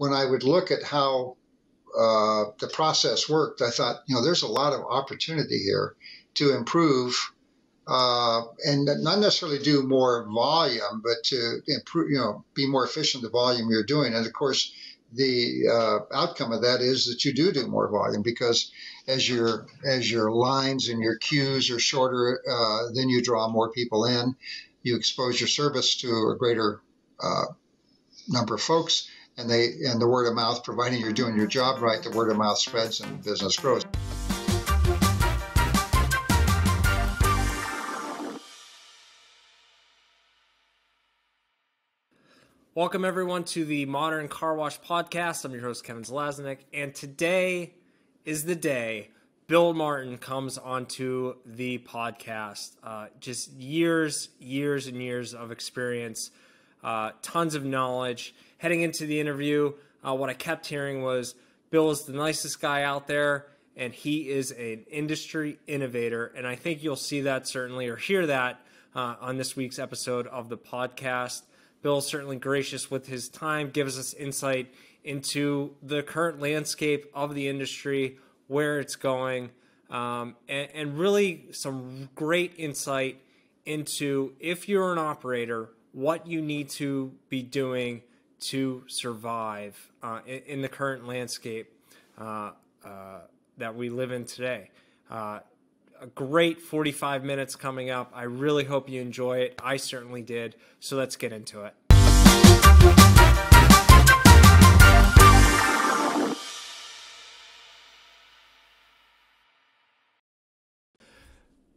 when I would look at how uh, the process worked, I thought, you know, there's a lot of opportunity here to improve uh, and not necessarily do more volume, but to improve, you know, be more efficient the volume you're doing. And of course, the uh, outcome of that is that you do do more volume because as your as your lines and your queues are shorter, uh, then you draw more people in. You expose your service to a greater uh, number of folks, and they and the word of mouth, providing you're doing your job right, the word of mouth spreads and business grows. Welcome, everyone, to the Modern Car Wash Podcast. I'm your host, Kevin Zalaznik, and today is the day Bill Martin comes onto the podcast. Uh, just years, years, and years of experience, uh, tons of knowledge. Heading into the interview, uh, what I kept hearing was Bill is the nicest guy out there, and he is an industry innovator. And I think you'll see that certainly or hear that uh, on this week's episode of the podcast. Bill's certainly gracious with his time, gives us insight into the current landscape of the industry, where it's going, um, and, and really some great insight into if you're an operator, what you need to be doing to survive uh, in, in, the current landscape uh, uh, that we live in today. Uh, a great 45 minutes coming up. I really hope you enjoy it. I certainly did. So let's get into it.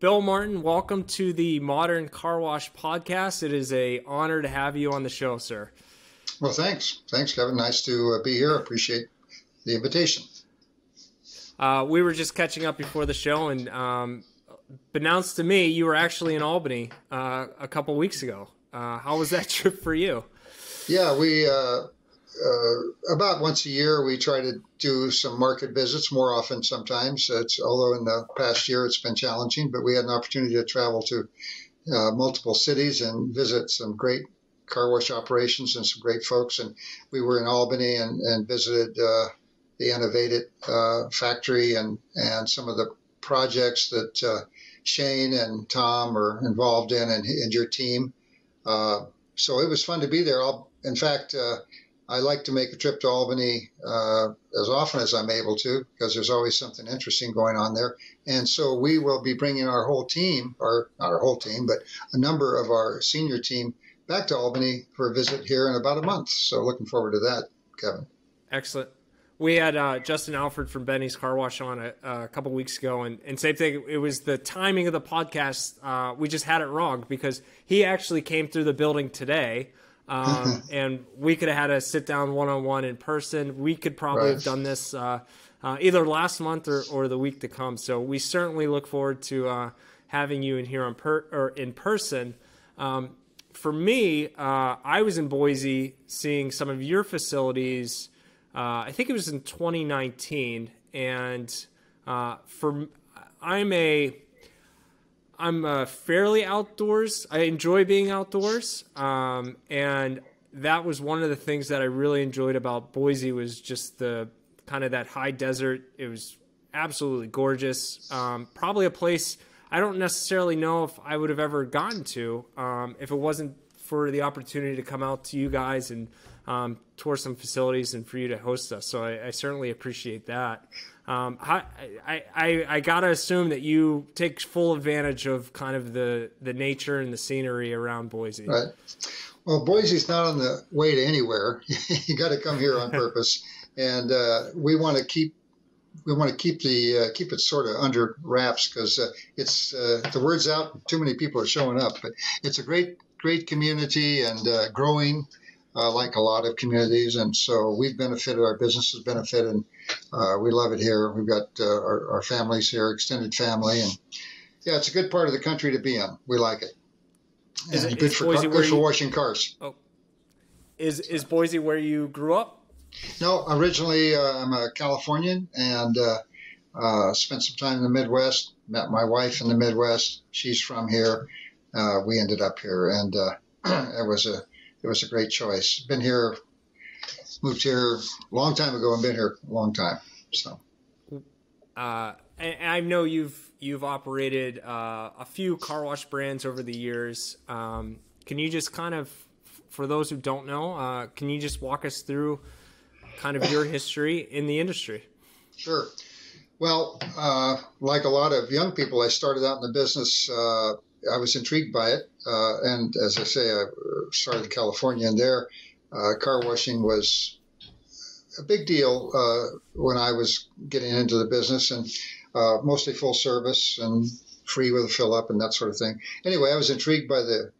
Bill Martin, welcome to the Modern Car Wash podcast. It is a honor to have you on the show, sir. Well, thanks. Thanks, Kevin. Nice to uh, be here. Appreciate the invitation. Uh, we were just catching up before the show, and um, announced to me you were actually in Albany uh, a couple weeks ago. Uh, how was that trip for you? Yeah, we uh, about once a year we try to do some market visits. More often, sometimes. It's although in the past year it's been challenging, but we had an opportunity to travel to uh, multiple cities and visit some great car wash operations and some great folks. And we were in Albany and, and visited uh, the InnovateIT uh, factory and and some of the projects that uh, Shane and Tom are involved in and, and your team. Uh, so it was fun to be there. I'll, in fact, I like to make a trip to Albany uh, as often as I'm able to because there's always something interesting going on there. And so we will be bringing our whole team, or not our whole team, but a number of our senior team back to Albany for a visit here in about a month. So looking forward to that, Kevin. Excellent we had uh, Justin Alford from Benny's Car Wash on a, a couple weeks ago, and, and same thing. It was the timing of the podcast. Uh, we just had it wrong because he actually came through the building today, um, and we could have had a sit down one on one in person. We could probably right. have done this uh, uh, either last month or, or the week to come. So we certainly look forward to uh, having you in here on per, or in person. Um, for me, uh, I was in Boise seeing some of your facilities uh, I think it was in 2019, and uh, for I'm a I'm a fairly outdoors. I enjoy being outdoors, um, and that was one of the things that I really enjoyed about Boise was just the kind of that high desert. It was absolutely gorgeous. Um, probably a place I don't necessarily know if I would have ever gotten to um, if it wasn't for the opportunity to come out to you guys and um, tour some facilities and for you to host us. So I, I certainly appreciate that. Um, I, I, I gotta assume that you take full advantage of kind of the, the nature and the scenery around Boise. Right. Well, Boise's not on the way to anywhere. you got to come here on purpose, and uh, we want to keep we want to keep the uh, keep it sort of under wraps because uh, it's uh, the word's out. Too many people are showing up, but it's a great great community and uh, growing uh, like a lot of communities. And so we've benefited, our business has benefited, and uh, we love it here. We've got uh, our, our, families here, extended family, and yeah, it's a good part of the country to be in. We like it. Is it good for Boise good for you, washing cars. Oh, is is Boise where you grew up? No, originally uh, I'm a Californian and uh, uh, spent some time in the Midwest. Met my wife in the Midwest. She's from here. we ended up here, and it was a it was a great choice. Been here moved here a long time ago and been here a long time. So, uh, I know you've you've operated uh, a few car wash brands over the years. Um, can you just kind of, for those who don't know, uh, can you just walk us through kind of your history in the industry? Sure. Well, uh, like a lot of young people, I started out in the business. Uh, I was intrigued by it, uh, and as I say, I started in California, and there, uh, car washing was a big deal uh, when I was getting into the business, and uh, mostly full service and free with a fill up and that sort of thing. Anyway, I was intrigued by the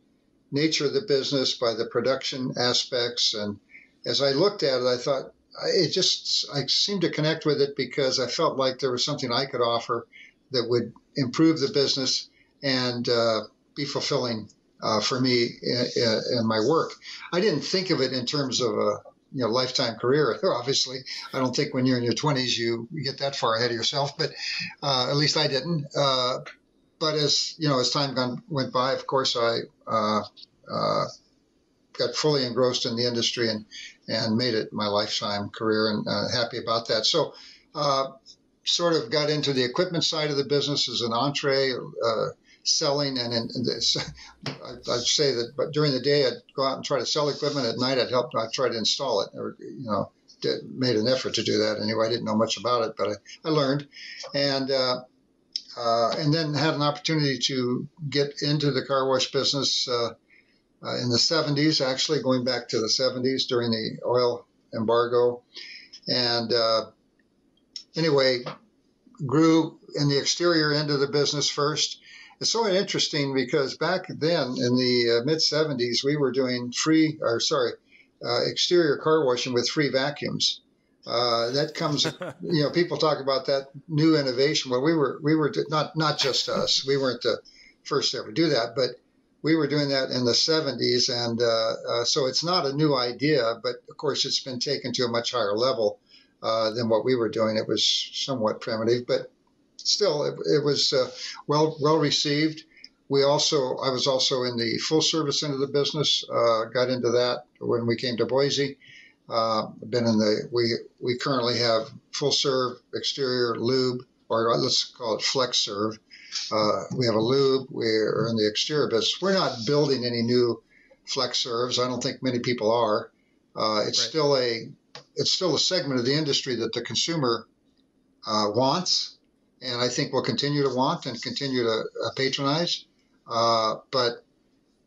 nature of the business, by the production aspects, and as I looked at it, I thought it just I seemed to connect with it because I felt like there was something I could offer that would improve the business and uh, be fulfilling uh, for me in, my work. I didn't think of it in terms of a you know lifetime career. Obviously, I don't think when you're in your 20s you, get that far ahead of yourself, but uh, at least I didn't. Uh, but as you know, as time gone, went by, of course, I uh, uh, got fully engrossed in the industry and and made it my lifetime career, and happy about that. So sort of got into the equipment side of the business as an entree, uh, selling and, and this, I, would say that, but during the day I'd go out and try to sell equipment. At night I'd help, I'd try to install it or, you know, did, made an effort to do that anyway. I didn't know much about it, but I, I learned. And, uh, uh, and then had an opportunity to get into the car wash business uh, uh in the 70s, actually going back to the 70s during the oil embargo. And uh, anyway, grew in the exterior end of the business first it's so interesting because back then in the uh, mid 70s, we were doing free, or sorry, uh, exterior car washing with free vacuums. Uh, that comes, you know, people talk about that new innovation. Well, we were, we were not, not just us. We weren't the first to ever do that, but we were doing that in the 70s. And uh, uh, so it's not a new idea, but of course it's been taken to a much higher level uh, than what we were doing. It was somewhat primitive, but still, it, it was uh, well well received. We also, I was also in the full service end of the business. Uh, got into that when we came to Boise. Uh, been in the we we currently have full serve exterior lube or let's call it flex serve. Uh, we have a lube. We're in the exterior business. We're not building any new flex serves. I don't think many people are. Uh, it's right. still a it's still a segment of the industry that the consumer uh, wants and I think we'll continue to want and continue to uh, patronize. Uh, but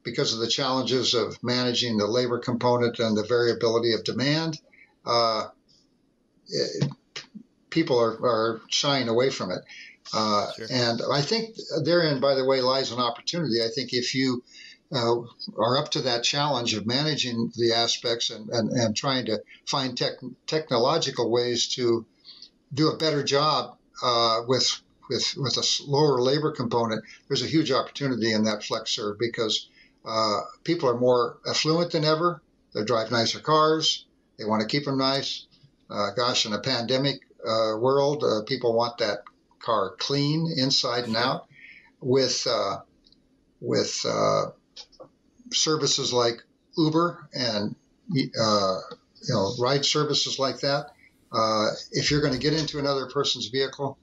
because of the challenges of managing the labor component and the variability of demand, uh, it, people are, are shying away from it. Uh, sure. And I think therein, by the way, lies an opportunity. I think if you uh, are up to that challenge of managing the aspects and, and, and trying to find tech, technological ways to do a better job uh, with with with a lower labor component, there's a huge opportunity in that flex serve because uh, people are more affluent than ever. They drive nicer cars. They want to keep them nice. Uh, gosh, in a pandemic uh, world, uh, people want that car clean inside and out. With uh, with services like Uber and you know ride services like that, if you're going to get into another person's vehicle,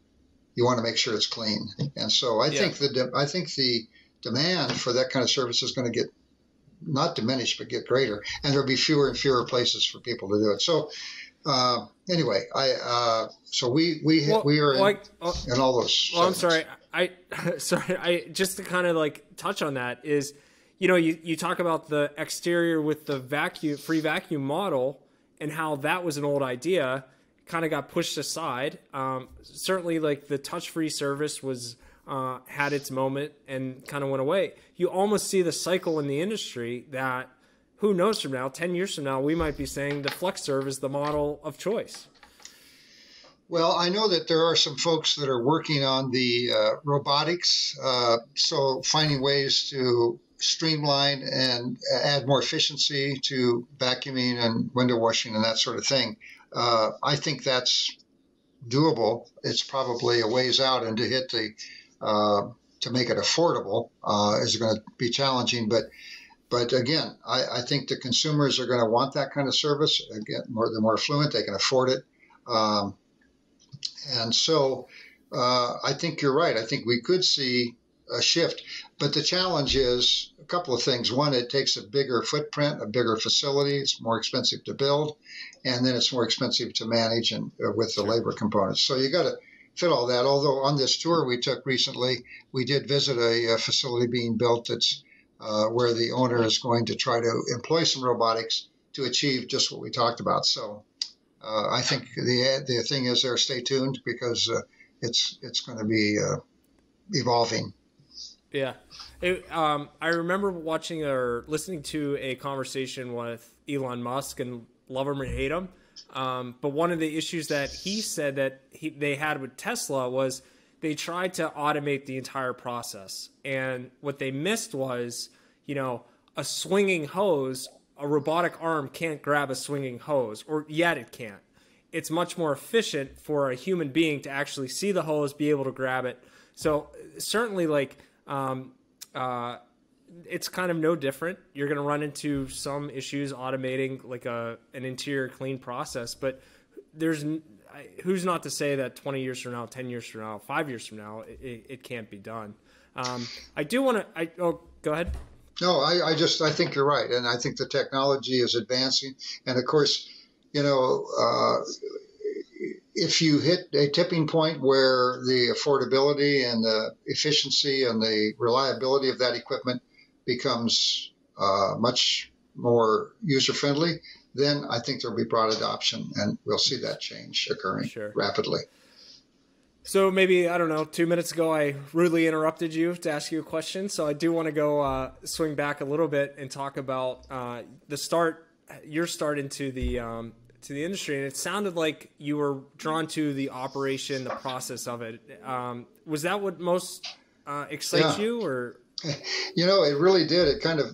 you want to make sure it's clean. And so I yeah. think the I think the demand for that kind of service is going to get not diminish but get greater, and there'll be fewer and fewer places for people to do it. So uh, anyway, I uh, so we we well, we are in, like, uh, in all those. Well, I'm sorry. I sorry. I just to kind of like touch on that is, you know, you you talk about the exterior with the vacuum free vacuum model and how that was an old idea kind of got pushed aside. Um, certainly, like the touch-free service was uh, had its moment and kind of went away. You almost see the cycle in the industry that who knows from now, ten years from now, we might be saying the flex serve is the model of choice. Well, I know that there are some folks that are working on the uh, robotics, uh, so finding ways to streamline and add more efficiency to vacuuming and window washing and that sort of thing. Uh, I think that's doable. It's probably a ways out, and to hit the uh, to make it affordable uh, is going to be challenging. But but again, I, I, think the consumers are going to want that kind of service. Again, more, they're more affluent, they can afford it. Um, and so uh, I think you're right. I think we could see a shift. But the challenge is a couple of things. One, it takes a bigger footprint, a bigger facility. It's more expensive to build, and then it's more expensive to manage and uh, with the labor components. So you got to fit all that. Although on this tour we took recently, we did visit a, a facility being built that's uh, where the owner is going to try to employ some robotics to achieve just what we talked about. So uh, I think the the thing is there. Stay tuned because uh, it's it's going to be uh, evolving. Yeah, it, um, I remember watching or listening to a conversation with Elon Musk and love him or hate him. Um, but one of the issues that he said that he, they had with Tesla was they tried to automate the entire process, and what they missed was, you know, a swinging hose. A robotic arm can't grab a swinging hose, or yet it can't. It's much more efficient for a human being to actually see the hose, be able to grab it. So certainly, like um, uh, it's kind of no different. You're going to run into some issues automating like a an interior clean process, but there's who's not to say that 20 years from now, 10 years from now, five years from now, it, it can't be done. Um, I do want to. I oh, go ahead. No, I, I just I think you're right, and I think the technology is advancing, and of course, you know, uh, if you hit a tipping point where the affordability and the efficiency and the reliability of that equipment becomes uh, much more user friendly, then I think there'll be broad adoption and we'll see that change occurring sure. rapidly. So maybe I don't know. Two minutes ago, I rudely interrupted you to ask you a question. So I do want to go uh, swing back a little bit and talk about uh, the start, your start into the um, to the industry, and it sounded like you were drawn to the operation, the process of it. Um, was that what most uh, excites yeah. you, or? You know, it really did. It kind of,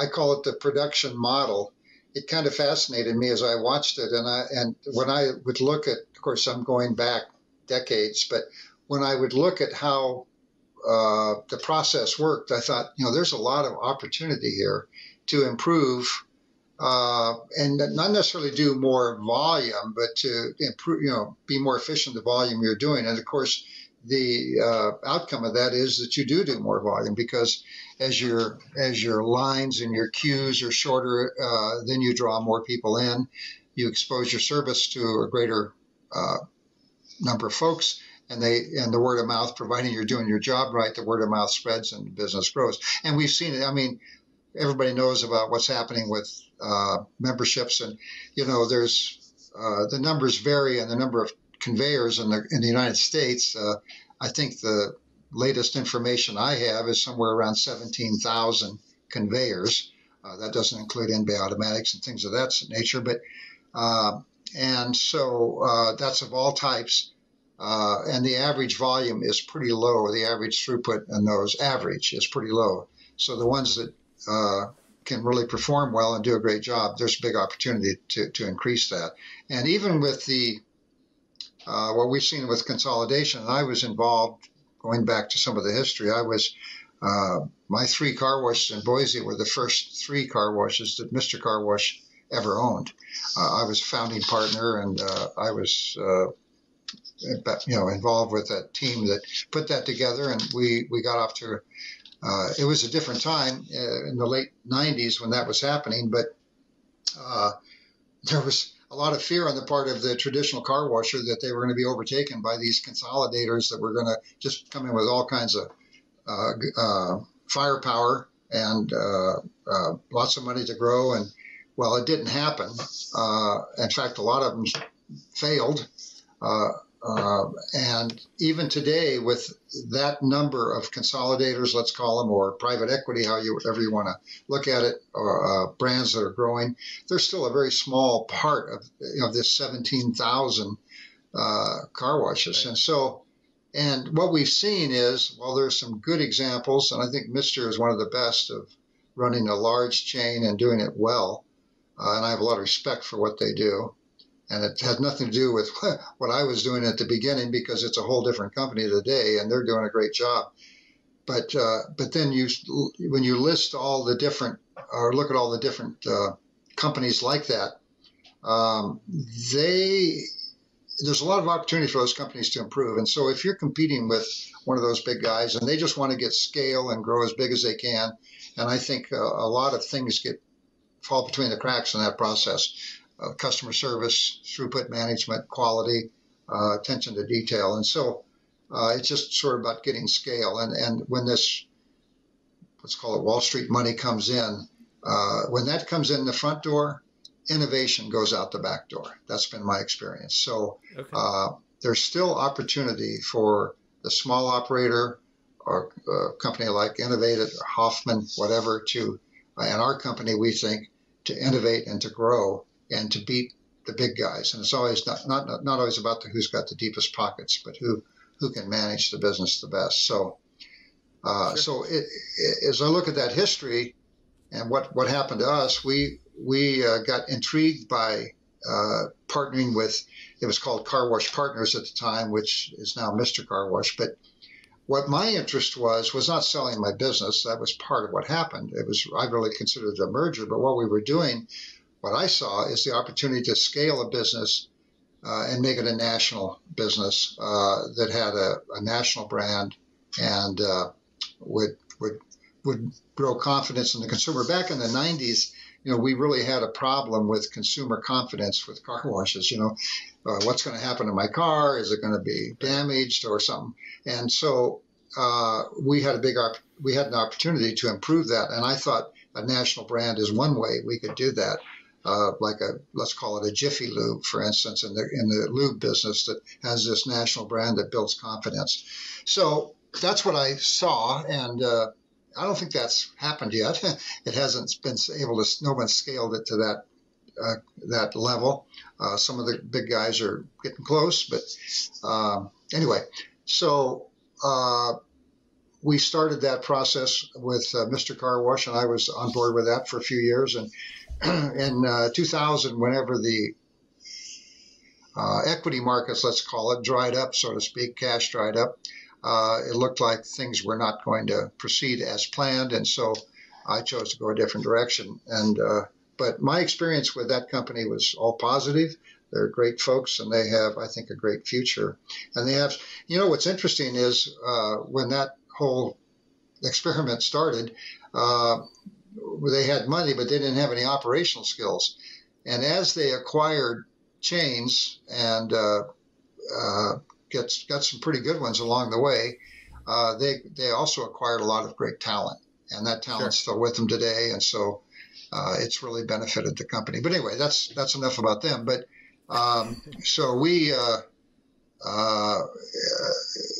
I call it the production model. It kind of fascinated me as I watched it, and I and when I would look at, of course, I'm going back decades, but when I would look at how uh, the process worked, I thought, you know, there's a lot of opportunity here to improve uh, and not necessarily do more volume, but to improve, you know, be more efficient the volume you're doing. And of course, the uh, outcome of that is that you do do more volume because as your as your lines and your queues are shorter, uh, then you draw more people in. You expose your service to a greater uh, number of folks, and they and the word of mouth, providing you're doing your job right, the word of mouth spreads and business grows. And we've seen it. I mean, everybody knows about what's happening with uh, memberships, and you know, there's uh, the numbers vary, and the number of conveyors in the in the United States. Uh, I think the latest information I have is somewhere around 17,000 conveyors. Uh, that doesn't include in-bay automatics and things of that nature, but uh, and so that's of all types. And the average volume is pretty low. The average throughput in those average is pretty low. So the ones that uh, can really perform well and do a great job, there's a big opportunity to, to increase that. And even with the uh, what we've seen with consolidation, and I was involved going back to some of the history. I was uh, my three car washes in Boise were the first three car washes that Mr. Car Wash ever owned. Uh, I was a founding partner, and uh, I was uh, you know involved with that team that put that together, and we we got off to uh, it was a different time uh, in the late 90s when that was happening, but uh, there was a lot of fear on the part of the traditional car washer that they were going to be overtaken by these consolidators that were going to just come in with all kinds of uh, uh, firepower and uh, lots of money to grow. And well, it didn't happen. in fact, a lot of them failed. Uh, and even today, with that number of consolidators, let's call them, or private equity, how you whatever you want to look at it, or uh, brands that are growing, they're still a very small part of know, this 17,000 uh, car washes. Right. And so, and what we've seen is, well, there's some good examples, and I think Mister is one of the best of running a large chain and doing it well. Uh, and I have a lot of respect for what they do and it has nothing to do with what I was doing at the beginning because it's a whole different company today, and they're doing a great job. But uh, but then you when you list all the different or look at all the different uh, companies like that, um, they there's a lot of opportunity for those companies to improve. And so if you're competing with one of those big guys and they just want to get scale and grow as big as they can, and I think a lot of things get fall between the cracks in that process. Uh, customer service, throughput management, quality, uh, attention to detail, and so uh, it's just sort of about getting scale. And and when this let's call it Wall Street money comes in, uh, when that comes in the front door, innovation goes out the back door. That's been my experience. So okay. uh, there's still opportunity for the small operator or a uh, company like InnovateIT or Hoffman, whatever, to, uh, and our company, we think, to innovate and to grow and to beat the big guys. And it's always not, not, not always about the who's got the deepest pockets, but who, who can manage the business the best. So, uh, sure. so it, it, as I look at that history and what, what happened to us, we, we uh, got intrigued by uh, partnering with, it was called Car Wash Partners at the time, which is now Mr. Car Wash. But what my interest was, was not selling my business. That was part of what happened. It was, I really considered it a merger. But what we were doing, what I saw is the opportunity to scale a business uh, and make it a national business uh, that had a, a, national brand and uh, would, would, would grow confidence in the consumer. Back in the 90s, you know, we really had a problem with consumer confidence with car washes. You know, uh, what's going to happen to my car? Is it going to be damaged or something? And so uh, we had a big op- we had an opportunity to improve that. And I thought a national brand is one way we could do that. Uh, like a let's call it a Jiffy Lube, for instance, in the in the lube business that has this national brand that builds confidence. So that's what I saw, and uh, I don't think that's happened yet. it hasn't been able to. No one's scaled it to that uh, that level. Uh, some of the big guys are getting close, but um, anyway, so uh, we started that process with uh, Mr. Car Wash, and I was on board with that for a few years. And in uh, 2000, whenever the uh, equity markets, let's call it, dried up, so to speak, cash dried up uh, it looked like things were not going to proceed as planned, and so I chose to go a different direction. And uh, but my experience with that company was all positive. They're great folks, and they have, I think, a great future. And they have, you know, what's interesting is uh, when that whole experiment started, uh, they had money, but they didn't have any operational skills. And as they acquired chains and uh, uh, gets got some pretty good ones along the way. Uh, they they also acquired a lot of great talent, and that talent's sure. still with them today, and so uh, it's really benefited the company. But anyway, that's that's enough about them. But um, so we, uh, uh,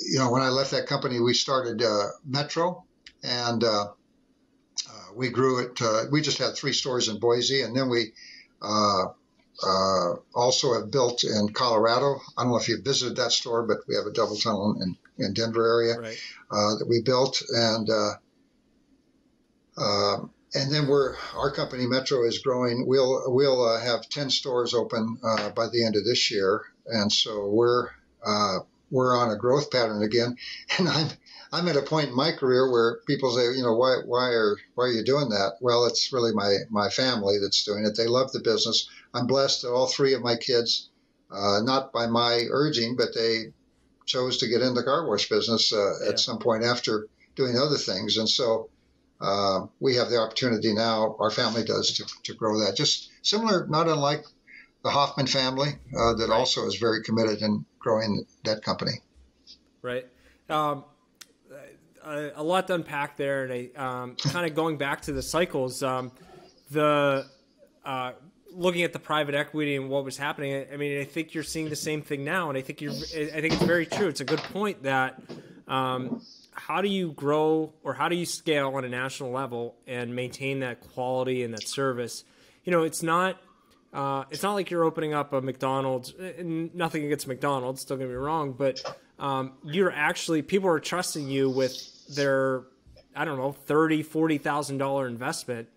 you know, when I left that company, we started uh, Metro, and uh, we grew it. we just had three stores in Boise, and then we uh, also have built in Colorado. I don't know if you've visited that store, but we have a double tunnel in, in Denver area right. uh, that we built, and uh, um, and then we're our company Metro is growing. We'll we'll uh, have ten stores open uh, by the end of this year, and so we're uh, we're on a growth pattern again. And I'm I'm at a point in my career where people say, you know, why why are why are you doing that? Well, it's really my my family that's doing it. They love the business. I'm blessed that all three of my kids, uh, not by my urging, but they chose to get in the car wash business uh, yeah. at some point after doing other things. And so uh, we have the opportunity now, our family does, to, to grow that. Just similar, not unlike the Hoffman family, uh, that right. also is very committed in growing that company. Right. Um, a, a, lot to unpack there, and um, kind of going back to the cycles. Um, the uh, looking at the private equity and what was happening, I mean, I think you're seeing the same thing now, and I think you're. I think it's very true. It's a good point that um, how do you grow or how do you scale on a national level and maintain that quality and that service? You know, it's not. Uh, it's not like you're opening up a McDonald's. Nothing against McDonald's, don't get me wrong, but um, you're actually people are trusting you with their, I don't know, thirty, forty thousand dollar investment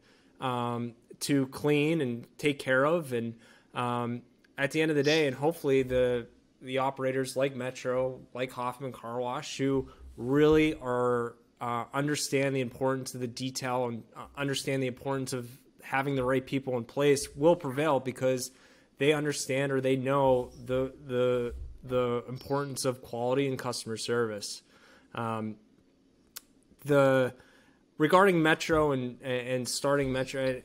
um, to clean and take care of. And um, at the end of the day, and hopefully the the operators like Metro, like Hoffman Car Wash, who really are uh, understand the importance of the detail and uh, understand the importance of having the right people in place will prevail because they understand or they know the the the importance of quality and customer service. Um, the regarding Metro and and starting Metro,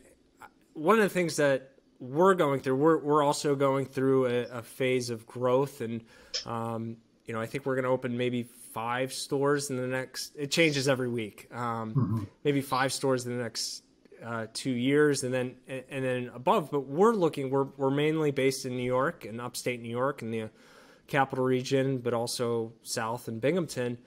one of the things that we're going through, we're we're also going through a, a phase of growth, and um, you know, I think we're going to open maybe five stores in the next. It changes every week. Um, mm-hmm. Maybe five stores in the next uh, two years, and then and then above. But we're looking. We're we're mainly based in New York and upstate New York and the capital region, but also south and Binghamton.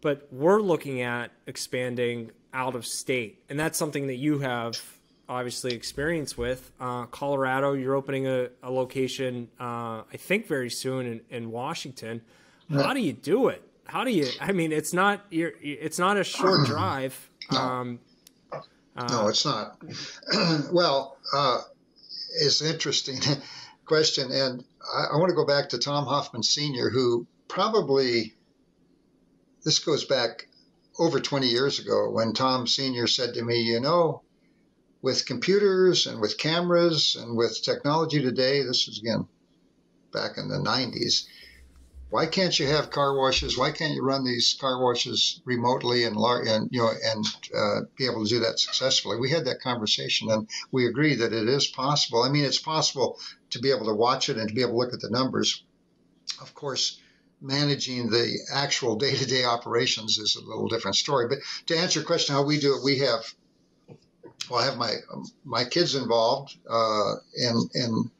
But we're looking at expanding out of state, and that's something that you have obviously experience with. Uh, Colorado, you're opening a, a location, uh, I think, very soon in, in Washington. Right. How do you do it? How do you? I mean, it's not you're, it's not a short drive. Um, uh, no it's not. well, uh, it's an interesting question, and I, I want to go back to Tom Hoffman Sr., who probably this goes back over 20 years ago when Tom Sr. said to me, You know, with computers and with cameras and with technology today, this is again back in the 90s. Why can't you have car washes? Why can't you run these car washes remotely and, and you know and uh, be able to do that successfully? We had that conversation and we agree that it is possible. I mean, it's possible to be able to watch it and to be able to look at the numbers. Of course, managing the actual day-to-day operations is a little different story. But to answer your question, how we do it, we have well, I have my my kids involved uh, in in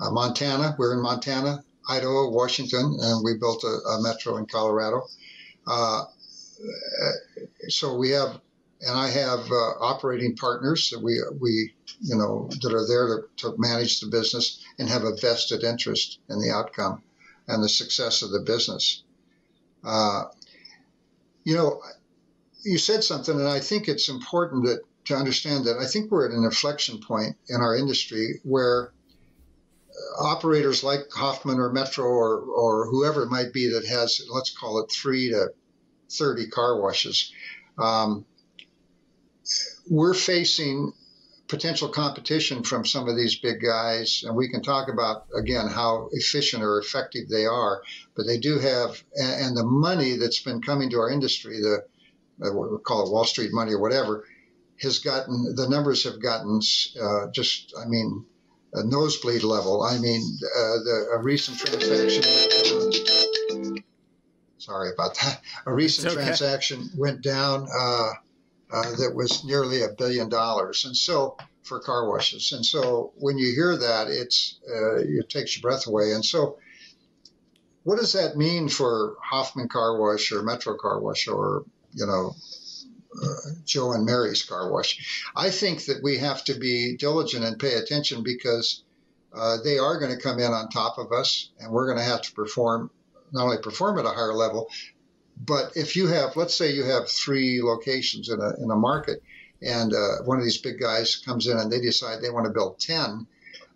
uh, Montana. We're in Montana, Idaho, Washington, and we built a, a metro in Colorado. Uh, so we have, and I have uh, operating partners that we we you know that are there to, to manage the business and have a vested interest in the outcome and the success of the business. Uh, you know, you said something, and I think it's important that to understand that I think we're at an inflection point in our industry where operators like Hoffman or Metro or, or whoever it might be that has, let's call it three to 30 car washes, um, we're facing potential competition from some of these big guys, and we can talk about again how efficient or effective they are. But they do have, and, the money that's been coming to our industry, the uh, what we call it Wall Street money or whatever, has gotten the numbers have gotten uh, just I mean a nosebleed level. I mean uh, the a recent transaction. Sorry about that. A recent okay. transaction went down uh, uh, that was nearly a billion dollars, and so for car washes. And so when you hear that, it's uh, it takes your breath away. And so. What does that mean for Hoffman Car Wash or Metro Car Wash or you know uh, Joe and Mary's car wash. I think that we have to be diligent and pay attention because uh, they are going to come in on top of us, and we're going to have to perform not only perform at a higher level, but if you have, let's say, you have three locations in a in a market, and uh, one of these big guys comes in and they decide they want to build ten.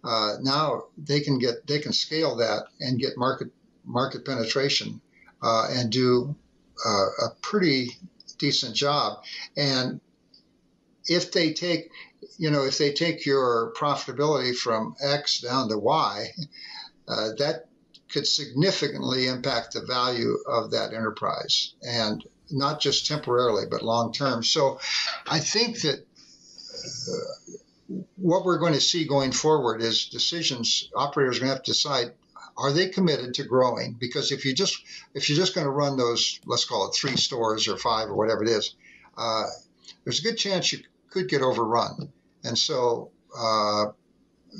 Uh, now they can get they can scale that and get market market penetration uh, and do uh, a pretty decent job. And if they take, you know, if they take your profitability from X down to Y, uh, that could significantly impact the value of that enterprise and not just temporarily, but long term. So I think that uh, what we're going to see going forward is decisions operators are going to have to decide are they committed to growing? Because if you just if you're just going to run those, let's call it three stores or five or whatever it is, uh, there's a good chance you could get overrun. And so uh,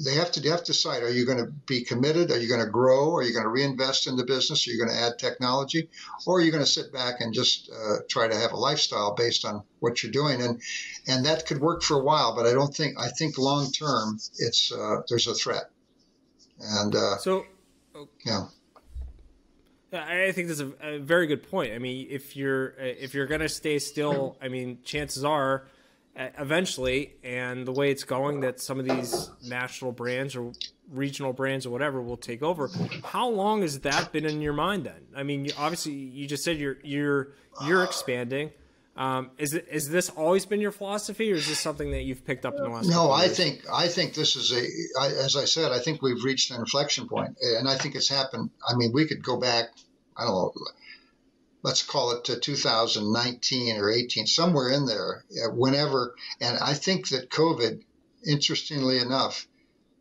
they have to they have to decide: Are you going to be committed? Are you going to grow? Are you going to reinvest in the business? Are you going to add technology, or are you going to sit back and just uh, try to have a lifestyle based on what you're doing? And and that could work for a while, but I don't think I think long term it's uh, there's a threat. And uh, yeah. I think that's a, a, very good point. I mean, if you're uh, if you're to stay still, I mean, chances are, uh, eventually, and the way it's going, that some of these national brands or regional brands or whatever will take over. How long has that been in your mind? Then, I mean, obviously, you just said you're you're you're expanding. Um, is it, is this always been your philosophy, or is this something that you've picked up in the last? No, I think I think this is a. I, as I said, I think we've reached an inflection point, and I think it's happened. I mean, we could go back. I don't know. Let's call it to 2019 or 18, somewhere in there. Uh, whenever, and I think that COVID, interestingly enough,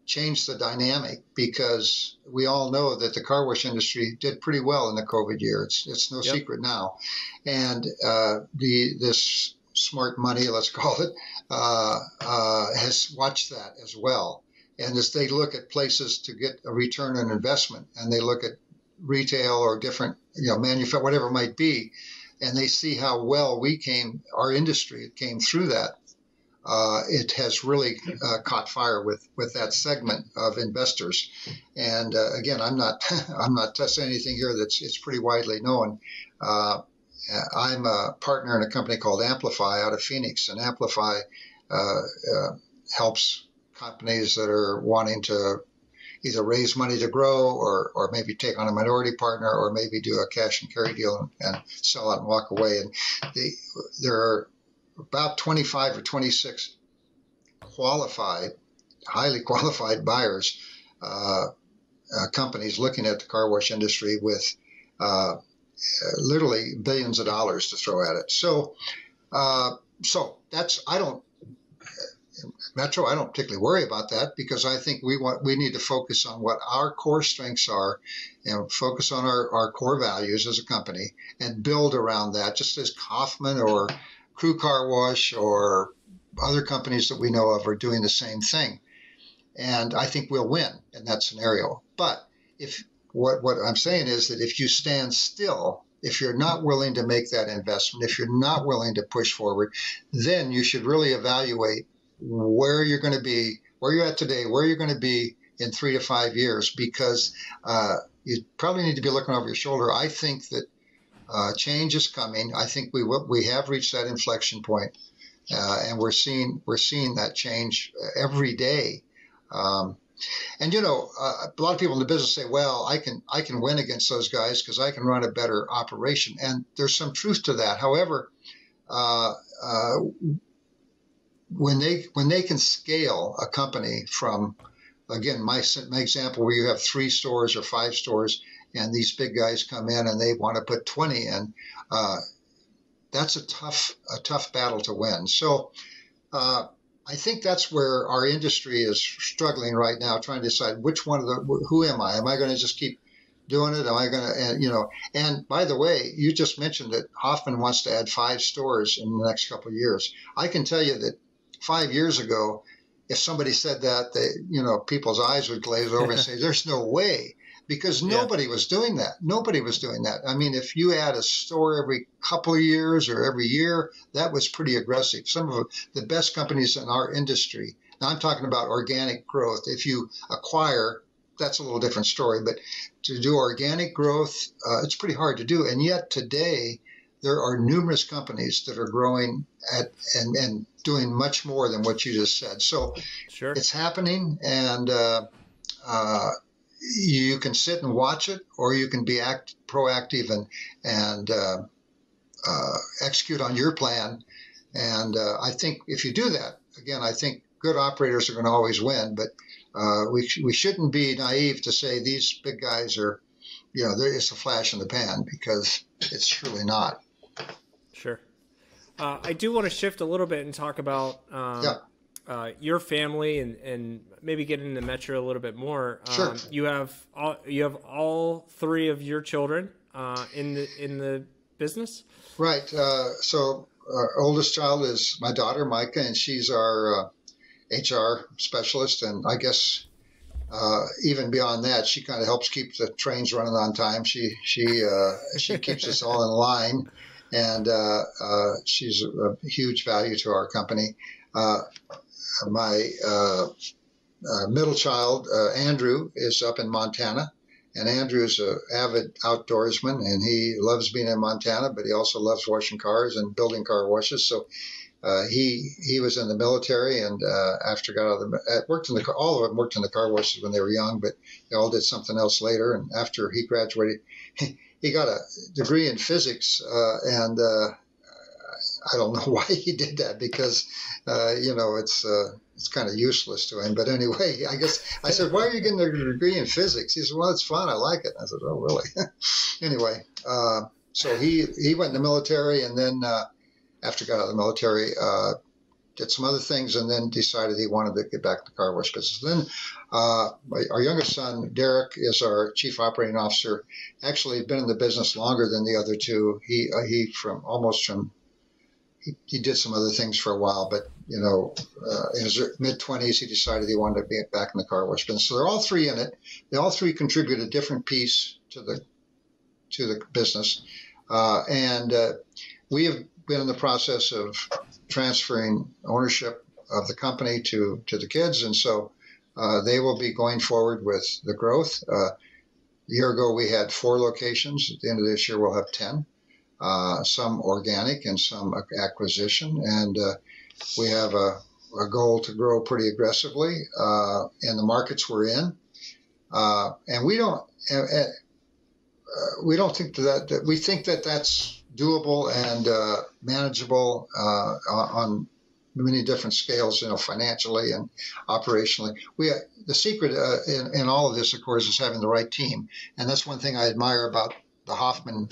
changed the dynamic because we all know that the car wash industry did pretty well in the COVID year. It's it's no yep. secret now, and uh, the this smart money, let's call it, uh, uh, has watched that as well. And as they look at places to get a return on investment, and they look at retail or different, you know, manufacture, whatever it might be, and they see how well we came, our industry came through that uh, it has really uh, caught fire with, with that segment of investors. And uh, again, I'm not I'm not saying anything here that's it's pretty widely known. Uh, I'm a partner in a company called Amplify out of Phoenix, and Amplify uh, uh, helps companies that are wanting to either raise money to grow or, or maybe take on a minority partner or maybe do a cash and carry deal and, and sell out and walk away. And the, there are about 25 or 26 qualified, highly qualified buyers, uh, uh, companies looking at the car wash industry with uh, literally billions of dollars to throw at it. So, uh, so that's I don't Metro. I don't particularly worry about that because I think we want we need to focus on what our core strengths are, and focus on our, our core values as a company and build around that. Just as Hoffman or Crew Car Wash or other companies that we know of are doing the same thing. And I think we'll win in that scenario. But if what, what I'm saying is that if you stand still, if you're not willing to make that investment, if you're not willing to push forward, then you should really evaluate where you're going to be, where you're at today, where you're going to be in three to five years, because uh, you probably need to be looking over your shoulder. I think that uh, change is coming. I think we we have reached that inflection point, uh, and we're seeing we're seeing that change every day. Um, and you know, uh, a lot of people in the business say, "Well, I can I can win against those guys because I can run a better operation," and there's some truth to that. However, uh, uh, when they when they can scale a company from again my my example where you have three stores or five stores and these big guys come in and they want to put 20 in, uh, that's a tough a tough battle to win. So uh, I think that's where our industry is struggling right now, trying to decide which one of the who am I? Am I going to just keep doing it? Am I going to, you know? And by the way, you just mentioned that Hoffman wants to add five stores in the next couple of years. I can tell you that five years ago, if somebody said that, they, you know, people's eyes would glaze over and say, "There's no way." Because nobody yeah. was doing that. Nobody was doing that. I mean, if you add a store every couple of years or every year, that was pretty aggressive. Some of the best companies in our industry. Now I'm talking about organic growth. If you acquire, that's a little different story. But to do organic growth, uh, it's pretty hard to do. And yet today, there are numerous companies that are growing at and, and doing much more than what you just said. So sure. it's happening, and uh, uh, you can sit and watch it, or you can be act proactive and and uh, uh, execute on your plan. And uh, I think if you do that, again, I think good operators are going to always win. But uh, we we shouldn't be naive to say these big guys are, you know, they're it's a flash in the pan because it's surely not. Sure. Uh, I do want to shift a little bit and talk about um, yeah uh, your family and, and maybe get into Metro a little bit more. Sure. Um, you have all you have all three of your children uh, in the in the business. Right. Uh, so our oldest child is my daughter Micah, and she's our HR uh, specialist, and I guess. Uh, even beyond that, she kind of helps keep the trains running on time. She she uh, she keeps us all in line, and she's a, a, huge value to our company. Uh, my uh, uh, middle child, uh, Andrew, is up in Montana. And Andrew is an avid outdoorsman, and he loves being in Montana, but he also loves washing cars and building car washes. So uh, he he was in the military, and uh, after got out of the uh, worked in the car. all of them worked in the car washes when they were young, but they all did something else later. And after he graduated, he, he got a degree in physics, and I don't know why he did that because, uh, you know, it's uh, it's kind of useless to him. But anyway, I guess I said, "Why are you getting a degree in physics?" He said, "Well, it's fun. I like it." I said, "Oh, really?" anyway, uh, so he he went in the military, and then uh, after got out of the military, uh, did some other things, and then decided he wanted to get back to the car wash business. Then uh, our youngest son, Derek, is our chief operating officer. Actually, been in the business longer than the other two. He he from almost from he, did some other things for a while, but you know, uh, in his mid twenties, he decided he wanted to be back in the car wash business. So they're all three in it. They all three contribute a different piece to the to the business, uh, and uh, we have been in the process of transferring ownership of the company to to the kids, and so uh, they will be going forward with the growth. Uh, a year ago, we had four locations. At the end of this year, we'll have ten. Uh, some organic and some acquisition, and uh, we have a, a, goal to grow pretty aggressively uh, in the markets we're in. and we don't we don't think that, that we think that that's doable and uh, manageable uh, on many different scales, you know, financially and operationally. We the secret uh, in, in all of this, of course, is having the right team, and that's one thing I admire about the Hoffman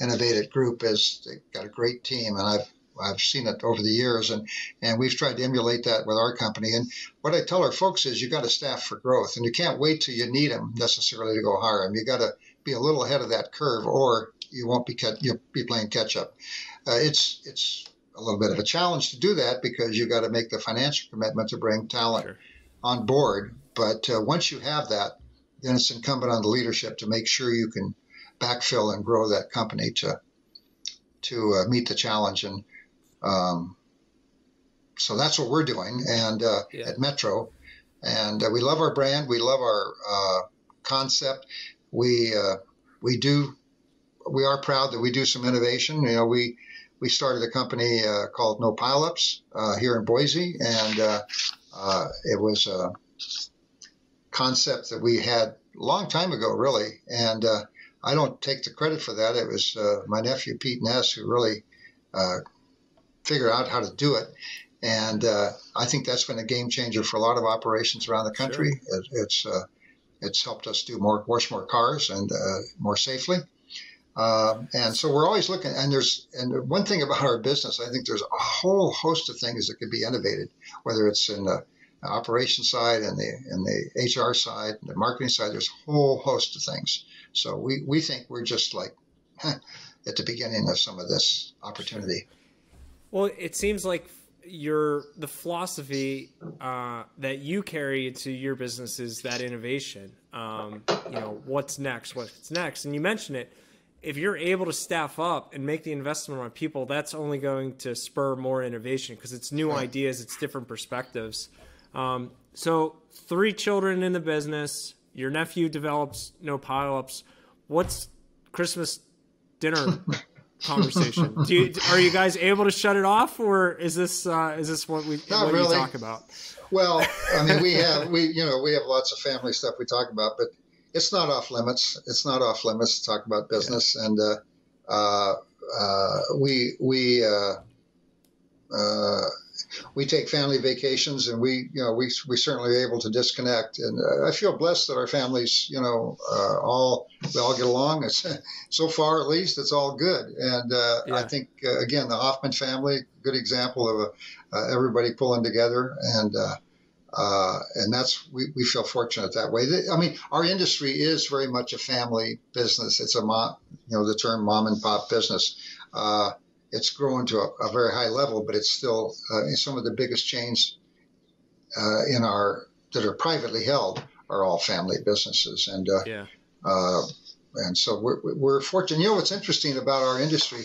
Innovative Group is they've got a great team, and I've I've seen it over the years, and and we've tried to emulate that with our company. And what I tell our folks is, you got to staff for growth, and you can't wait till you need them necessarily to go hire them. You got to be a little ahead of that curve, or you won't be you'll be playing catch up. Uh, it's it's a little bit of a challenge to do that because you got to make the financial commitment to bring talent sure. on board. But uh, once you have that, then it's incumbent on the leadership to make sure you can backfill and grow that company to to uh, meet the challenge. And um, so that's what we're doing. And uh, yeah. at Metro, and uh, we love our brand, we love our uh, concept. We we do we are proud that we do some innovation. You know, we we started a company uh, called No Pileups uh, here in Boise, and uh, uh, it was a concept that we had a long time ago, really. And uh, I don't take the credit for that. It was uh, my nephew Pete Ness who really figured out how to do it. And I think that's been a game changer for a lot of operations around the country. Sure. It, it's it's helped us do more, wash more cars and more safely. Um, and so we're always looking, and there's, and one thing about our business, I think there's a whole host of things that could be innovated, whether it's in the operation side and the and the HR side, and the marketing side. There's a whole host of things. So we we think we're just like at the beginning of some of this opportunity. Well, it seems like your the philosophy uh, that you carry into your business is that innovation. Um, you know, what's next? What's next? And you mentioned it if you're able to staff up and make the investment on people, that's only going to spur more innovation because it's new ideas, it's different perspectives. Um, so, three children in the business. Your nephew develops no pileups. What's Christmas dinner conversation? Do you, are you guys able to shut it off, or is this uh, is this what we what really. talk about? Well, I mean, we have we you know we have lots of family stuff we talk about, but it's not off limits. It's not off limits to talk about business, yeah. and uh, uh, uh, we we uh, uh, we take family vacations, and we you know we we certainly are able to disconnect. And uh, I feel blessed that our families, you know, uh, all we all get along. It's so far at least it's all good, and uh, yeah. I think uh, again the Hoffman family, good example of everybody pulling together and. Uh, and that's we, we feel fortunate that way. I mean, our industry is very much a family business. It's a mom, you know, the term mom and pop business. It's grown to a, a, very high level, but it's still uh, some of the biggest chains uh, in our that are privately held are all family businesses, and uh, yeah. Uh, and so we're, we're fortunate. You know, what's interesting about our industry?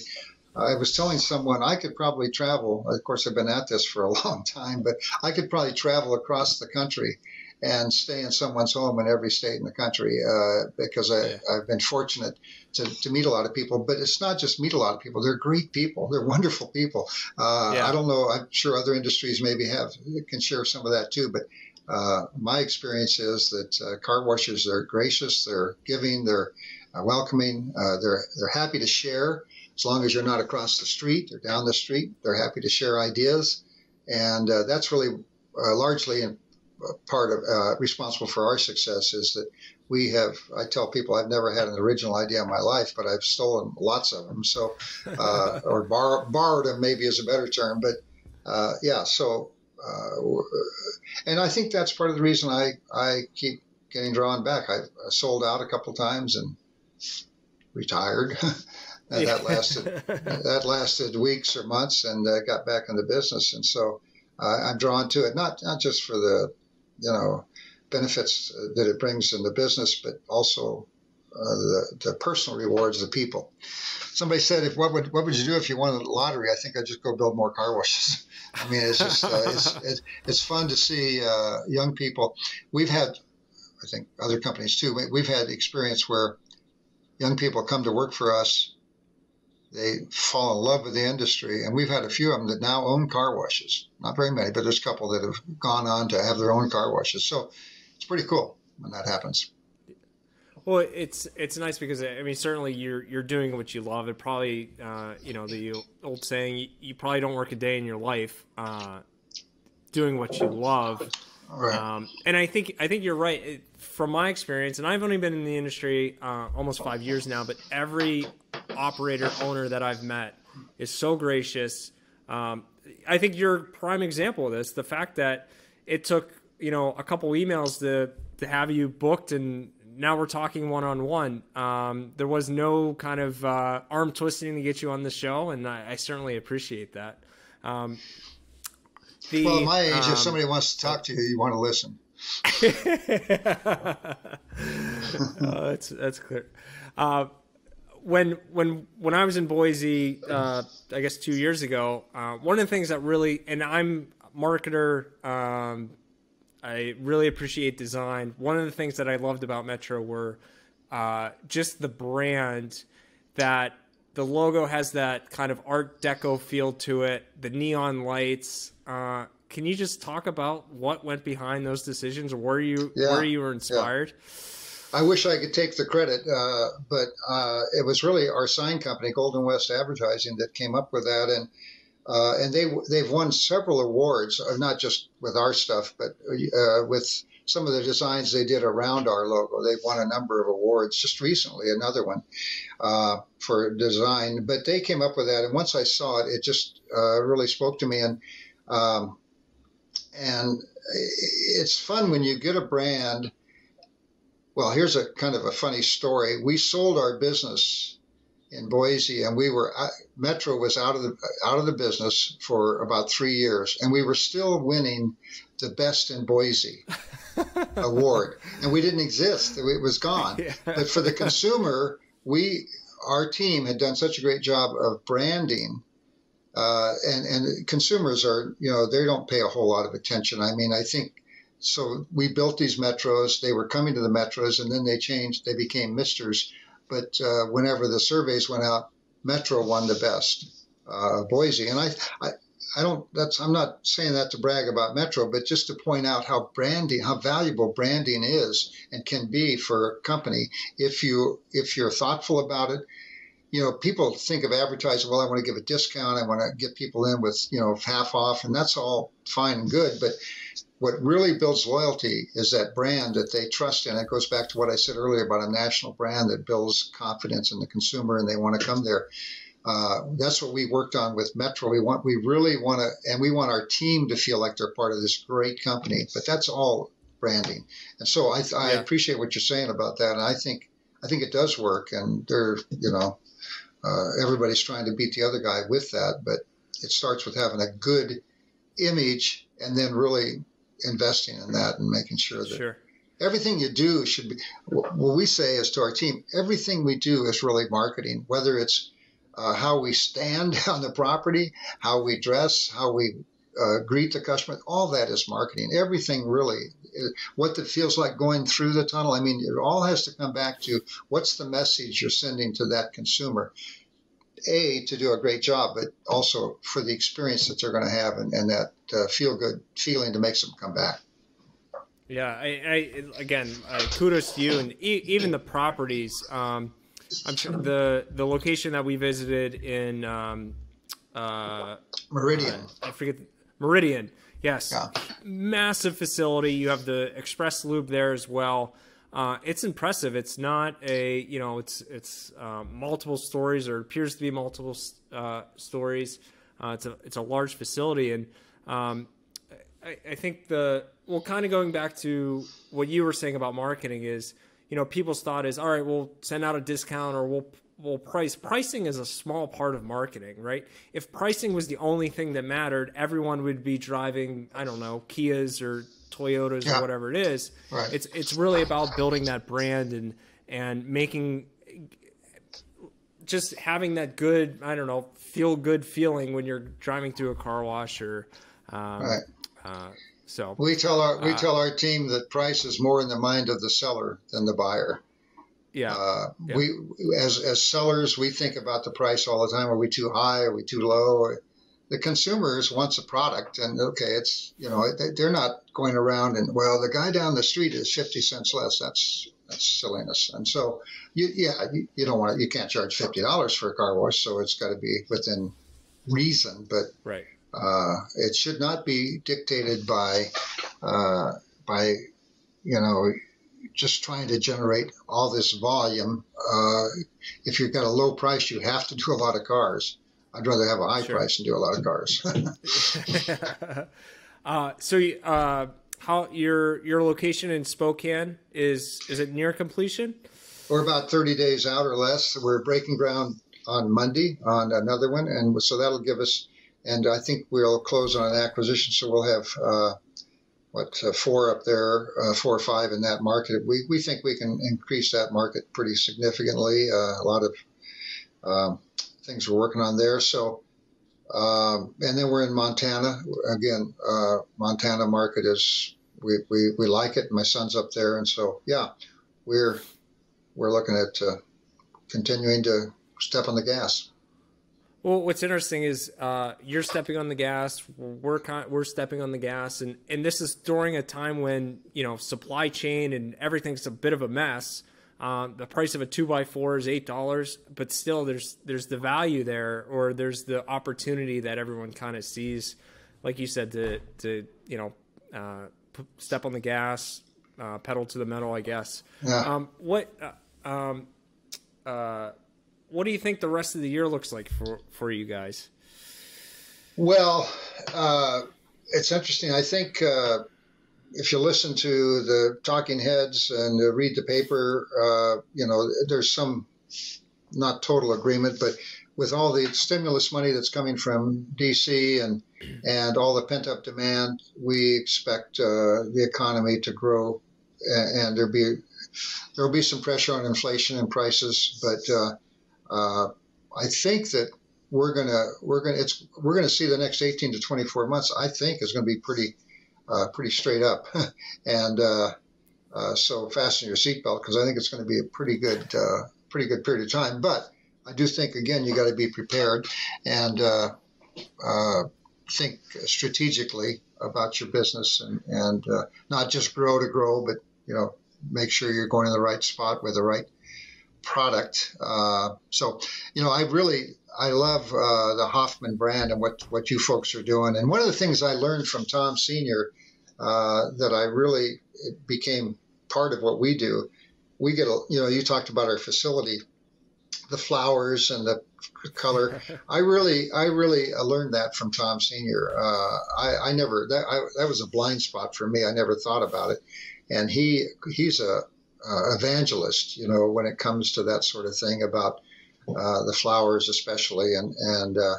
I was telling someone I could probably travel. Of course, I've been at this for a long time, but I could probably travel across the country and stay in someone's home in every state in the country uh, because I. I've been fortunate to, to meet a lot of people. But it's not just meet a lot of people; they're great people. They're wonderful people. Uh, yeah. I don't know. I'm sure other industries maybe have can share some of that too, but. Uh, my experience is that uh, car washers are gracious, they're giving, they're uh, welcoming, uh, they're they're happy to share, as long as you're not across the street or down the street, they're happy to share ideas. And uh, that's really uh, largely in, part of uh, responsible for our success is that we have. I tell people I've never had an original idea in my life, but I've stolen lots of them. So, uh, or bar, borrowed them maybe is a better term. But uh, yeah, so and I think that's part of the reason I I keep getting drawn back. I, I sold out a couple times and retired. and yeah. that lasted that lasted weeks or months, and uh, got back in the business. And so uh, I'm drawn to it, not not just for the you know benefits that it brings in the business, but also uh, the, the personal rewards of the people. Somebody said, "If what would what would you do if you won the lottery?" I think I'd just go build more car washes. I mean, it's just uh, it's, it's, it's fun to see uh, young people. We've had, I think, other companies too. We've had experience where young people come to work for us they fall in love with the industry. And we've had a few of them that now own car washes. Not very many, but there's a couple that have gone on to have their own car washes. So it's pretty cool when that happens. Well, it's it's nice because I mean certainly you're you're doing what you love. It probably uh, you know the old saying you, you, probably don't work a day in your life uh, doing what you love. Right. Um, and I think I think you're right. From my experience, and I've only been in the industry uh, almost five years now, but every operator owner that I've met is so gracious. Um, I think you're prime example of this. The fact that it took you know a couple emails to to have you booked and now we're talking one on one. There was no kind of uh, arm twisting to get you on the show, and I, I certainly appreciate that. Um, the, well, at my age, um, if somebody wants to talk to you, you want to listen. oh, that's that's clear. Uh, when when when I was in Boise, uh, I guess two years ago, uh, one of the things that really, and I'm a marketer. Um, I really appreciate design. One of the things that I loved about Metro were uh, just the brand that the logo has that kind of Art Deco feel to it. The neon lights. Uh, can you just talk about what went behind those decisions, or where you yeah, where you were inspired? Yeah. I wish I could take the credit, uh, but uh, it was really our sign company, Golden West Advertising, that came up with that, and uh, and they they've won several awards, uh, not just with our stuff, but uh, with some of the designs they did around our logo. They've won a number of awards. Just recently, another one uh, for design. But they came up with that, and once I saw it, it just really spoke to me. And um, and it's fun when you get a brand. Well, here's a kind of a funny story. We sold our business in Boise, and we were Metro was out of the out of the business for about three years, and we were still winning the best in Boise award, and we didn't exist; it was gone. Yeah. But for the consumer, we our team had done such a great job of branding. Uh, and and consumers are you know they don't pay a whole lot of attention. I mean I think so we built these metros. They were coming to the metros, and then they changed. They became misters but uh, whenever the surveys went out, Metro won the best, uh, Boise. And I, I, I don't. That's. I'm not saying that to brag about Metro, but just to point out how branding, how valuable branding is and can be for a company if you if you're thoughtful about it. You know, people think of advertising. Well, I want to give a discount. I want to get people in with you know half off, and that's all fine and good. But what really builds loyalty is that brand that they trust in. It goes back to what I said earlier about a national brand that builds confidence in the consumer and they want to come there. Uh, that's what we worked on with Metro. We want, we really want to, and we want our team to feel like they're part of this great company. But that's all branding. And so I, I yeah. appreciate what you're saying about that. And I think, I think it does work. And they're, you know, uh, everybody's trying to beat the other guy with that. But it starts with having a good image and then really investing in that and making sure that sure. everything you do should be what we say is to our team everything we do is really marketing whether it's uh, how we stand on the property how we dress how we uh, greet the customer all that is marketing. Everything really uh, what it feels like going through the tunnel. I mean it all has to come back to what's the message you're sending to that consumer a to do a great job, but also for the experience that they're going to have and, and that uh, feel good feeling to make them come back. Yeah, I, I again, uh, kudos to you and e- even the properties. Um, I'm sure the the location that we visited in um, uh, Meridian. I forget Meridian. Yes, yeah. massive facility. You have the express loop there as well. Uh, it's impressive. It's not a you know it's it's uh, multiple stories or appears to be multiple uh, stories. Uh, it's a it's a large facility, and um, I, I think the well, kind of going back to what you were saying about marketing is, you know, people's thought is, all right, we'll send out a discount or we'll we'll price. Pricing is a small part of marketing, right? If pricing was the only thing that mattered, everyone would be driving, I don't know, Kias or Toyotas yeah. or whatever it is. Right. It's it's really about building that brand and and making just having that good, I don't know, feel good feeling when you're driving through a car wash or um, right. Uh, so we tell our we uh, tell our team that price is more in the mind of the seller than the buyer. Yeah. Uh, yeah. We as as sellers we think about the price all the time. Are we too high? Are we too low? The consumers wants a product, and okay, it's you know they're not going around and well the guy down the street is fifty cents less. That's that's silliness. And so you yeah you, you don't want to, you can't charge fifty dollars for a car wash, so it's got to be within reason. But right uh, it should not be dictated by uh, by you know just trying to generate all this volume. Uh, if you've got a low price, you have to do a lot of cars. I'd rather have a high sure. price and do a lot of cars. uh, so, uh, how your your location in Spokane is is it near completion? We're about thirty days out or less. We're breaking ground on Monday on another one, and so that'll give us and I think we'll close on an acquisition, so we'll have uh, what uh, four up there, uh, four or five in that market. We we think we can increase that market pretty significantly. Uh, a lot of um, things we're working on there. So, um, and then we're in Montana again. Uh, Montana market is we, we we like it. My son's up there, and so yeah, we're we're looking at uh, continuing to step on the gas. Well, what's interesting is uh, you're stepping on the gas. We're we're stepping on the gas, and and this is during a time when you know supply chain and everything's a bit of a mess. Um, the price of a two by four is eight dollars, but still there's there's the value there, or there's the opportunity that everyone kind of sees, like you said, to to you know uh, step on the gas, uh, pedal to the metal, I guess. Yeah. Um, what uh, um, uh, what do you think the rest of the year looks like for for you guys? Well, uh, it's interesting. I think uh, if you listen to the talking heads and uh, read the paper, uh, you know, there's some not total agreement, but with all the stimulus money that's coming from DC and and all the pent up demand, we expect uh, the economy to grow, and, there be there will be some pressure on inflation and prices, but I think that we're gonna we're gonna it's we're gonna see the next 18 to 24 months. I think is going to be pretty uh, pretty straight up, and uh, uh, so fasten your seatbelt because I think it's going to be a pretty good uh, pretty good period of time. But I do think again you got to be prepared and think strategically about your business and and not just grow to grow, but you know make sure you're going in the right spot with the right product. Uh, so, you know, I really I love uh, the Hoffman brand and what what you folks are doing. And one of the things I learned from Tom Senior uh, that I really became part of what we do. We get a you know you talked about our facility, the flowers and the color. I really I really learned that from Tom Senior. Uh, I, I never that I, that was a blind spot for me. I never thought about it. And he he's a uh, evangelist, you know, when it comes to that sort of thing about uh, the flowers, especially. And and uh,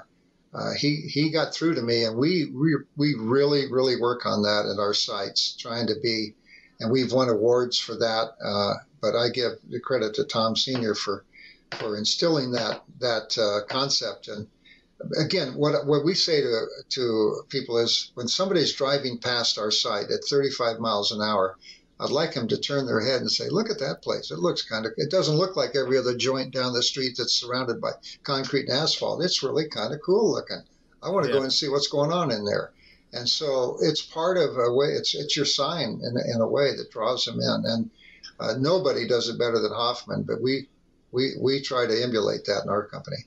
uh, he he got through to me, and we we we really really work on that at our sites, trying to be, and we've won awards for that. Uh, but I give the credit to Tom Senior for for instilling that that uh, concept and. Again, what what we say to to people is when somebody's driving past our site at 35 miles an hour, I'd like them to turn their head and say, "Look at that place. It looks kind of. It doesn't look like every other joint down the street that's surrounded by concrete and asphalt. It's really kind of cool looking. I want to yeah. go and see what's going on in there." And so it's part of a way. It's it's your sign in in a way that draws them in. And uh, nobody does it better than Hoffman, but we we we try to emulate that in our company.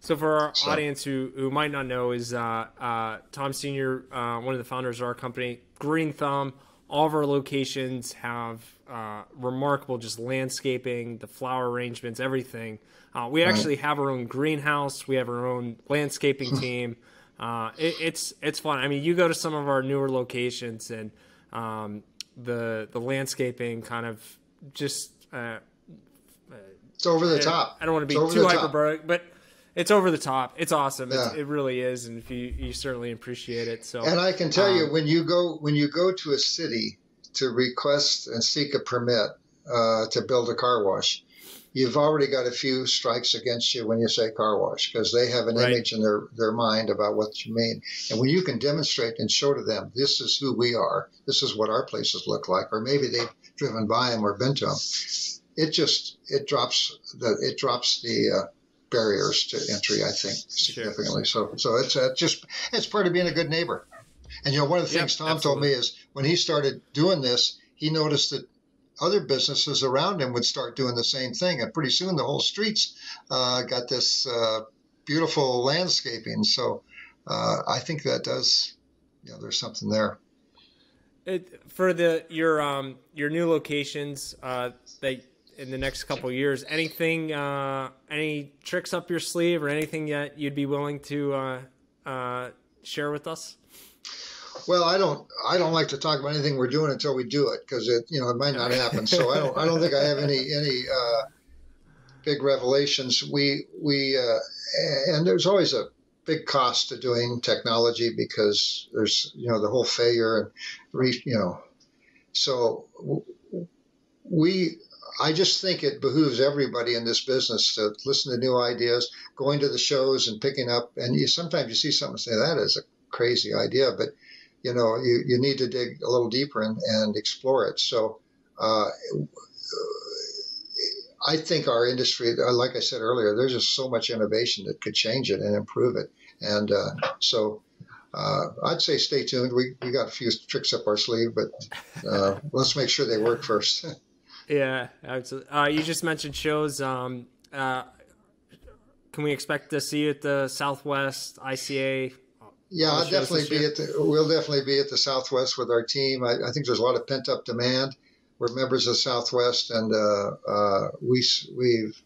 So for our so. audience who, who might not know, is uh, uh, Tom Senior, uh, one of the founders of our company, Green Thumb. All of our locations have uh, remarkable just landscaping, the flower arrangements, everything. Uh, we actually have our own greenhouse. We have our own landscaping team. Uh, it, it's it's fun. I mean, you go to some of our newer locations, and um, the the landscaping kind of just. it's over the I, top. I don't want to be too hyperbolic, but it's over the top. It's awesome. Yeah. It's, it really is, and if you you certainly appreciate it. So, and I can tell um, you when you go when you go to a city to request and seek a permit uh, to build a car wash, you've already got a few strikes against you when you say car wash because they have an right. image in their their mind about what you mean. And when you can demonstrate and show to them this is who we are, this is what our places look like, or maybe they've driven by them or been to them, it just it drops the it drops the uh, barriers to entry, I think, significantly. Sure. So, so it's uh, just it's part of being a good neighbor. And you know, one of the things Tom absolutely. told me is when he started doing this, he noticed that other businesses around him would start doing the same thing, and pretty soon the whole streets uh, got this uh, beautiful landscaping. So, uh, I think that does, you know, there's something there. It, for the your um your new locations uh, that in the next couple years. Anything, uh, any tricks up your sleeve, or anything that you'd be willing to uh, uh, share with us? Well, I don't. I don't like to talk about anything we're doing until we do it because it, you know, it might not happen. So I don't. I don't think I have any any uh, big revelations. We we uh, and there's always a big cost to doing technology because there's you know the whole failure and re, you know so we I just think it behooves everybody in this business to listen to new ideas, going to the shows and picking up. And you sometimes you see something and say that is a crazy idea, but you know you, you need to dig a little deeper and, and explore it. So uh, I think our industry, like I said earlier, there's just so much innovation that could change it and improve it. And uh, so uh, I'd say stay tuned. We we got a few tricks up our sleeve, but uh, let's make sure they work first. Yeah, absolutely. Uh, you just mentioned shows. Um, uh, can we expect to see you at the Southwest ICA? Yeah, I'll definitely be at the, we'll definitely be at the Southwest with our team. I, I think there's a lot of pent up demand. We're members of Southwest, and uh, uh we we've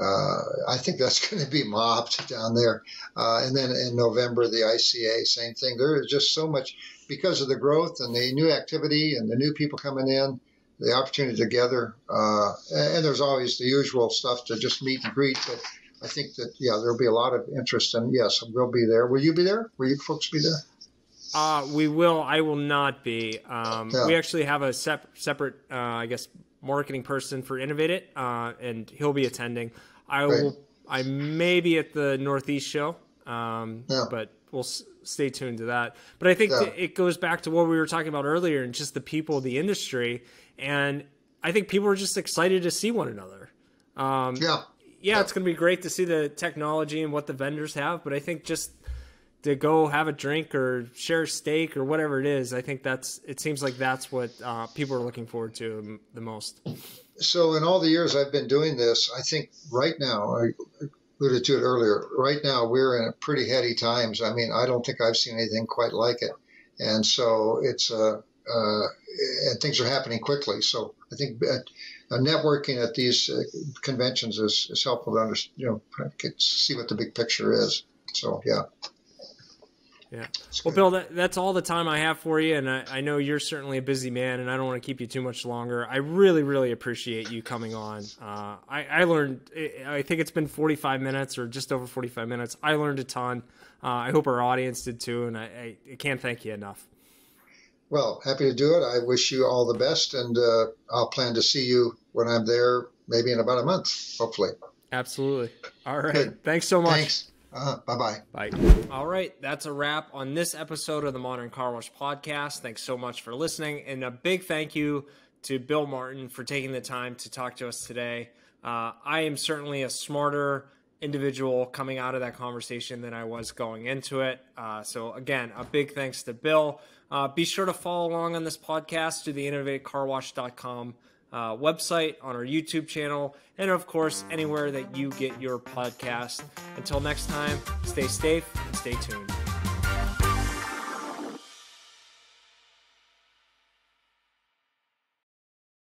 uh, I think that's going to be mobbed down there. Uh, and then in November, the ICA, same thing. There is just so much because of the growth and the new activity and the new people coming in the opportunity together. Uh, and there's always the usual stuff to just meet and greet. But I think that yeah, there'll be a lot of interest, and yes, we'll be there. Will you be there? Will you folks be there? Uh, we will. I will not be. Um, yeah. We actually have a sep- separate, uh, I guess, marketing person for InnovateIT, uh, and he'll be attending. I Great. will. I may be at the Northeast show, um, yeah. but we'll s- stay tuned to that. But I think yeah. it goes back to what we were talking about earlier, and just the people, the industry and I think people are just excited to see one another. Um, yeah. yeah, yeah, it's going to be great to see the technology and what the vendors have, but I think just to go have a drink or share a steak or whatever it is, I think that's it seems like that's what uh, people are looking forward to the most. So, in all the years I've been doing this, I think right now, I alluded to it earlier, right now we're in pretty heady times. I mean, I don't think I've seen anything quite like it. And so it's a, uh, and things are happening quickly. So I think uh, networking at these uh, conventions is, is helpful to understand, you know, see what the big picture is. So yeah. Yeah. Well, Bill, that, that's all the time I have for you, and I, I, know you're certainly a busy man, and I don't want to keep you too much longer. I really, really appreciate you coming on. Uh, I, I, learned, I think it's been 45 minutes or just over 45 minutes. I learned a ton. Uh, I hope our audience did too, and I, I can't thank you enough. Well, happy to do it. I wish you all the best, and uh, I'll plan to see you when I'm there, maybe in about a month, hopefully. Absolutely. All right. Good. Thanks so much. Thanks. Uh, bye-bye. Bye. All right. That's a wrap on this episode of the Modern Car Wash Podcast. Thanks so much for listening. And a big thank you to Bill Martin for taking the time to talk to us today. Uh, I am certainly a smarter individual coming out of that conversation than I was going into it. Uh, so, again, a big thanks to Bill. Uh, be sure to follow along on this podcast to the innovatecarwash.com uh, website, on our YouTube channel, and of course, anywhere that you get your podcast. Until next time, stay safe and stay tuned.